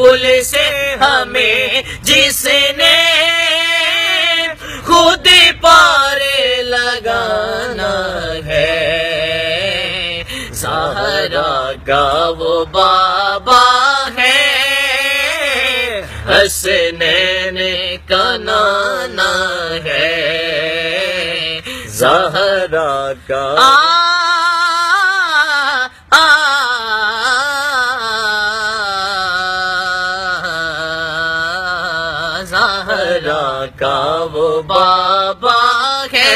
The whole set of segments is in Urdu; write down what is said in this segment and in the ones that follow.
بلبل سے ہمیں جس نے خود پارے لگانا ہے۔ زہرا کا وہ بابا ہے۔ حسنین کا نانا ہے۔ زہرا کا زہرا کا وہ بابا ہے۔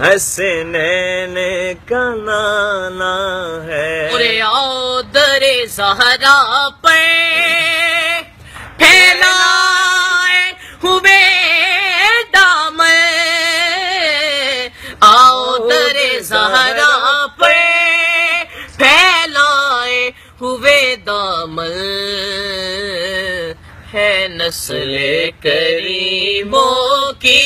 حسنین کا نانا ہے۔ ارے آؤ در زہرا پہ پھیلائے ہوئے دام آؤ در زہرا پہ پھیلائے ہوئے دامل ہے نسل کریموں کی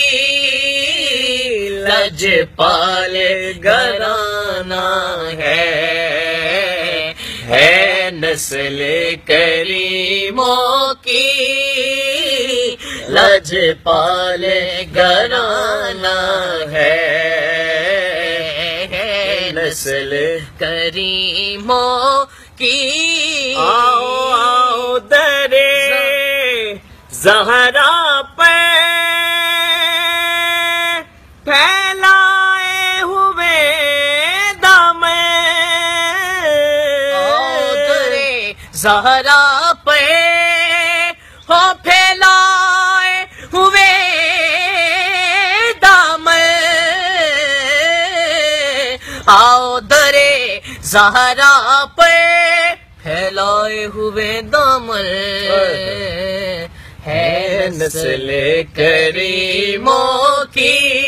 لج پال گرانا ہے۔ ہے نسل کریموں کی لج پال گرانا ہے۔ نسل کریموں کی پھیلائے ہوئے دام زہرا پہ ہو پھیلائے ہوئے دام آؤ درے زہرا پہ پھیلائے ہوئے دامل ہے نسل کریموں کی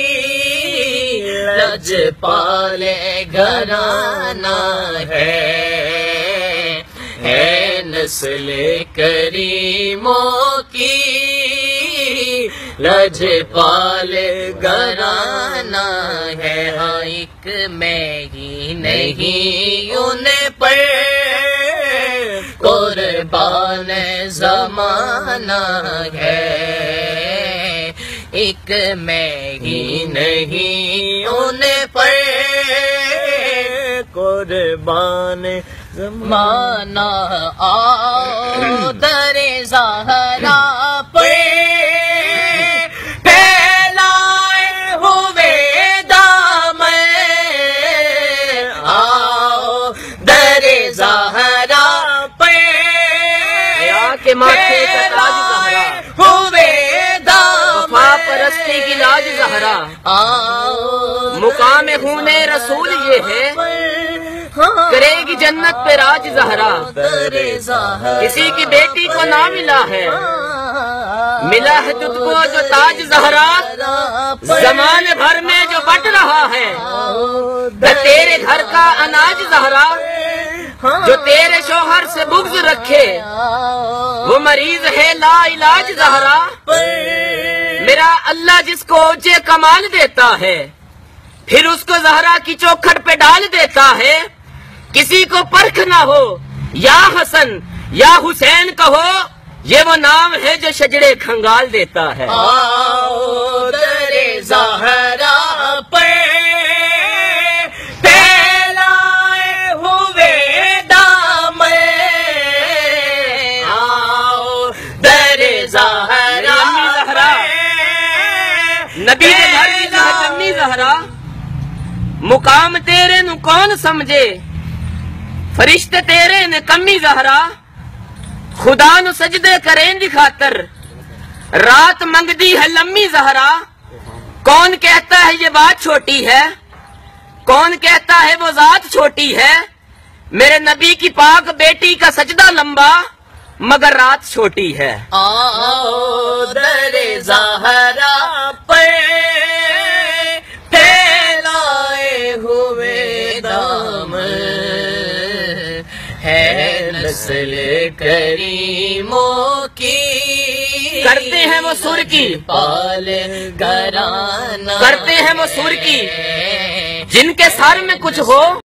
لج پالے گھرانا ہے۔ ہے نسل کریموں کی لج پالے گھرانا ہے۔ ہاں، ایک میں ہی نہیں ان پر قربان زمانہ ہے۔ ایک میں ہی نہیں ان پر قربان زمانہ آؤ در زہرا پہ پھیلائے ہوئے دام۔ آؤ در زہرا کے ماتھے رسول یہ ہے، کرے گی جنت پہ راج زہرا۔ کسی کی بیٹی کو نہ ملا ہے۔ ملا ہے تجھ کو جو تاج زہرا۔ زمانے بھر میں جو بٹ رہا ہے، نہ تیرے گھر کا اناج زہرا۔ جو تیرے شوہر سے بغض رکھے، وہ مریض ہے لا علاج زہرا۔ میرا اللہ جس کو اوجے کمال دیتا ہے پھر اس کو زہرا کی چوکھٹ پہ ڈال دیتا ہے۔ کسی کو پرکھ نہ ہو۔ یا حسن یا حسین کہو۔ یہ وہ نام ہے جو شجڑے کھنگال دیتا ہے۔ آؤ در زہرا پہ پھیلائے ہوئے دام آؤ زہرا نبی جمی زہرا۔ مقام تیرے نو کون سمجھے؟ فرشتے تیرے نے کمی زہرا، خدا نو سجدے کریں دی خاطر۔ رات منگدی ہے لمبی زہرا۔ کون کہتا ہے یہ بات چھوٹی ہے؟ کون کہتا ہے وہ ذات چھوٹی ہے؟ میرے نبی کی پاک بیٹی کا سجدہ لمبا، مگر رات چھوٹی ہے۔ آؤ در زہرا نسل کریموں کی کرتے ہیں وہ سر کی۔ پال گرانا کرتے ہیں وہ سر کی۔ جن کے سر میں کچھ ہو